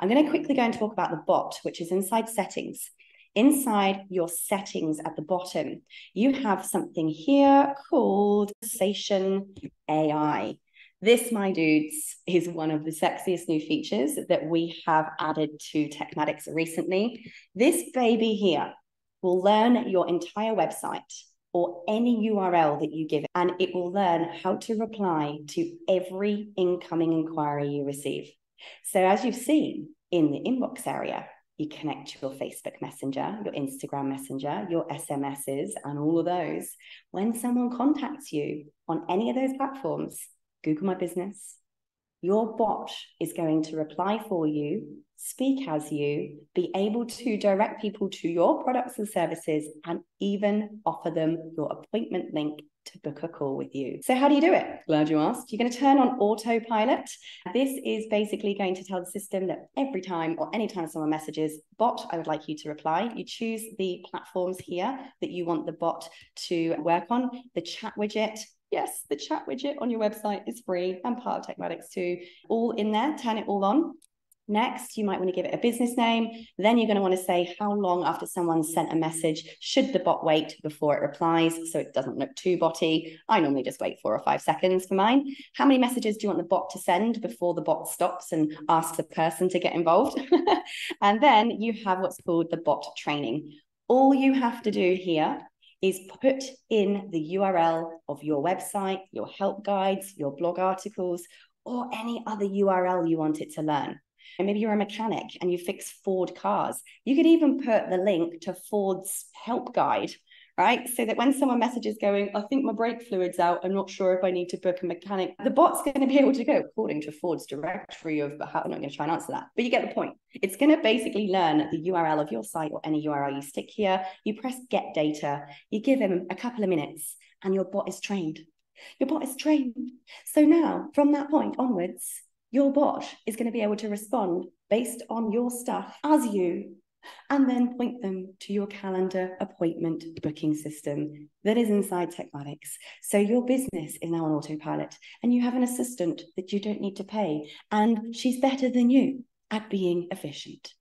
I'm going to quickly go and talk about the bot, which is inside settings. Inside your settings at the bottom, you have something here called Conversation AI. This, my dudes, is one of the sexiest new features that we have added to Tekmatix recently. This baby here will learn your entire website or any URL that you give it, and it will learn how to reply to every incoming inquiry you receive. So, as you've seen in the inbox area, you connect your Facebook Messenger, your Instagram Messenger, your SMSs, and all of those. When someone contacts you on any of those platforms, Google My Business, your bot is going to reply for you, speak as you, be able to direct people to your products and services, and even offer them your appointment link to book a call with you. So, how do you do it? Glad you asked. You're going to turn on autopilot. This is basically going to tell the system that every time or anytime someone messages, bot, I would like you to reply. You choose the platforms here that you want the bot to work on, the chat widget, yes, the chat widget on your website is free and part of Tekmatix too. All in there, turn it all on. Next, you might want to give it a business name. Then you're going to want to say how long after someone sent a message should the bot wait before it replies so it doesn't look too botty. I normally just wait four or five seconds for mine. How many messages do you want the bot to send before the bot stops and asks a person to get involved? and then you have what's called the bot training. All you have to do here is put in the URL of your website, your help guides, your blog articles, or any other URL you want it to learn. And maybe you're a mechanic and you fix Ford cars. You could even put the link to Ford's help guide right? So that when someone messages going, I think my brake fluid's out, I'm not sure if I need to book a mechanic, the bot's going to be able to go according to Ford's directory of how I'm not going to try and answer that. But you get the point. It's going to basically learn the URL of your site or any URL you stick here. You press get data, you give him a couple of minutes, and your bot is trained. Your bot is trained. So now, from that point onwards, your bot is going to be able to respond based on your stuff as you and then point them to your calendar appointment booking system that is inside Tekmatix. So your business is now on autopilot and you have an assistant that you don't need to pay, and she's better than you at being efficient.